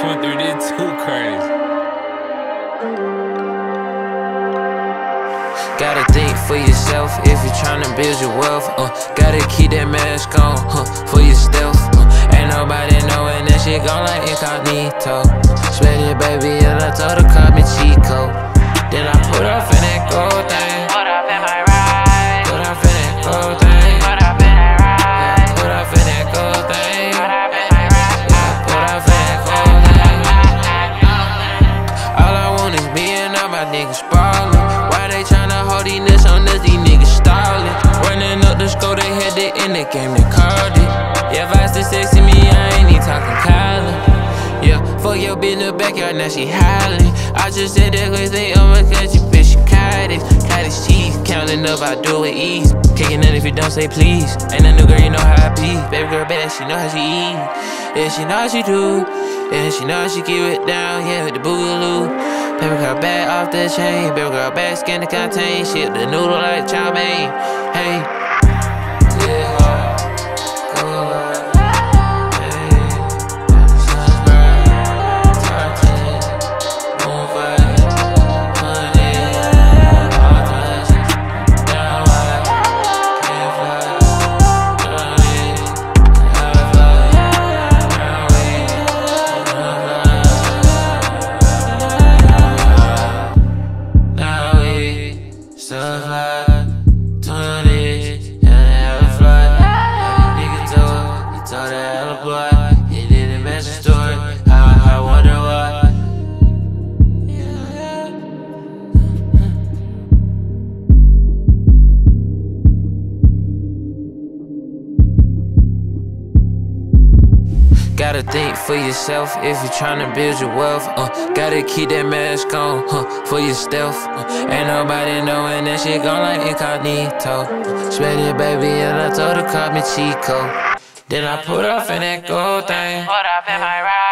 23 did too crazy. Gotta think for yourself if you're trying to build your wealth. Uh, gotta keep that mask on huh, for your stealth. Uh, ain't nobody knowing that shit gone like incognito. Swear it, baby, niggas ballin'. Why they tryna hold these nuts on us? These niggas stallin'. Running up the score, they had it in the game, they called it. Yeah, Vice the sexy me, I ain't even talking Colin. Yeah, fuck your bitch in the backyard, now she hollering. I just said that cause they on my country, bitch, she cottage. Cottage cheese, counting up, I do it easy. Kicking it if you don't say please. Ain't that new girl, you know how I be. Baby girl bad, she know how she eat. Yeah, she know how she do. Yeah, she know how she keep it down, yeah, with the boogaloo. Baby girl back off the chain, baby girl back skin to contain. Shit, the noodle like chow mein. Told, he told that hella boy. He didn't mention story. I, I wonder why. Gotta think for yourself if you're trying to build your wealth. Uh, gotta keep that mask on huh, for your stealth. Uh, ain't nobody knowing that shit gone like incognito. Uh, spread it, baby, and I told her call me Chico. Then I put off in that gold thing. Put up in my ride.